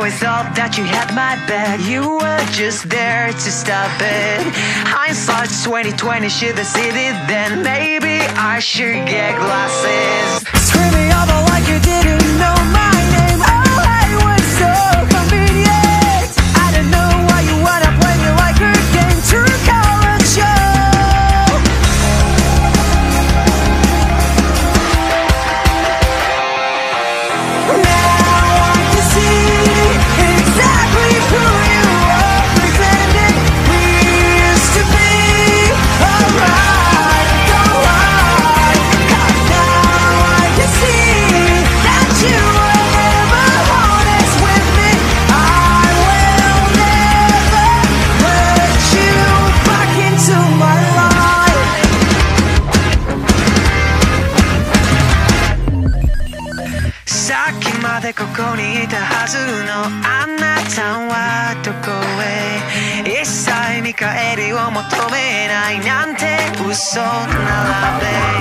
always thought that you had my back You were just there to stop it. Hindsight's 2020, should've seen it then. Maybe I should get glasses までここにいたはずのあなたはどこへ？一切見返りを求めないなんて嘘並べ。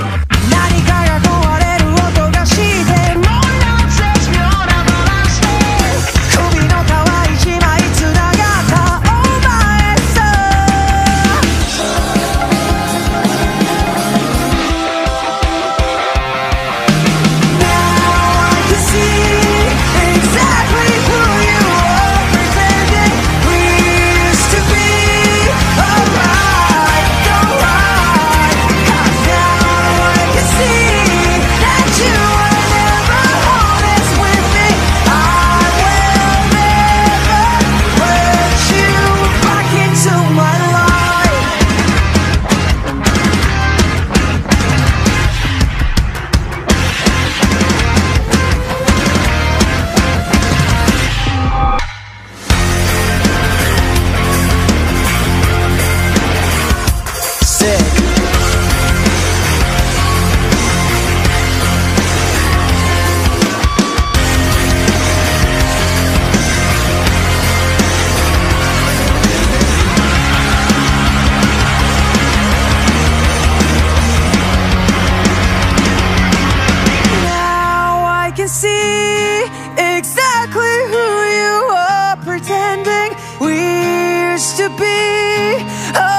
see exactly who you are pretending we used to be. Oh.